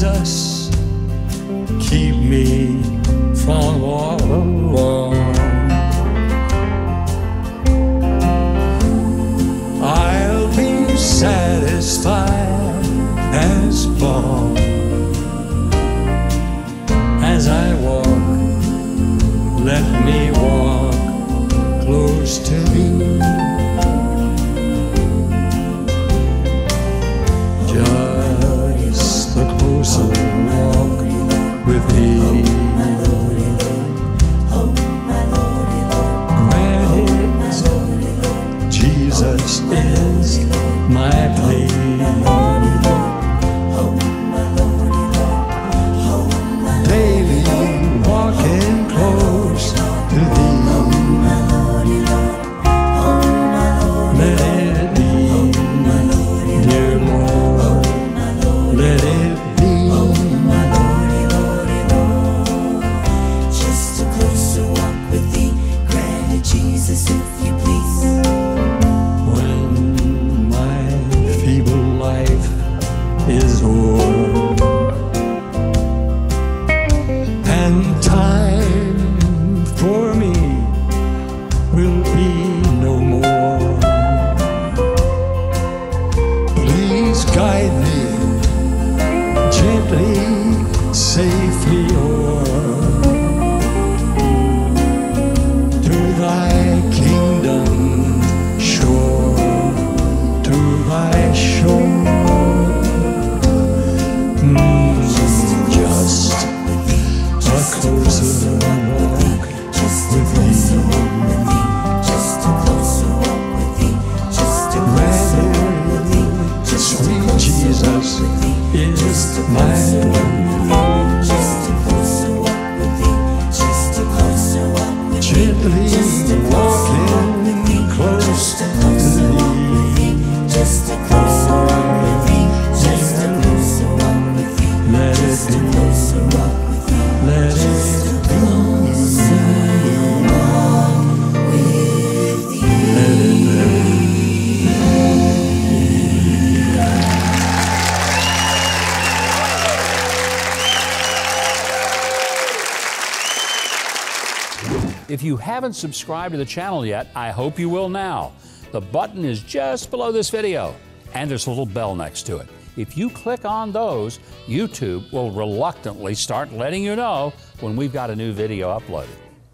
Jesus, keep me from all I'll be satisfied as long as I walk. Let me walk close to Jesus is my place. guide me gently, safely. If you haven't subscribed to the channel yet, I hope you will now. The button is just below this video, and there's a little bell next to it. If you click on those, YouTube will reluctantly start letting you know when we've got a new video uploaded.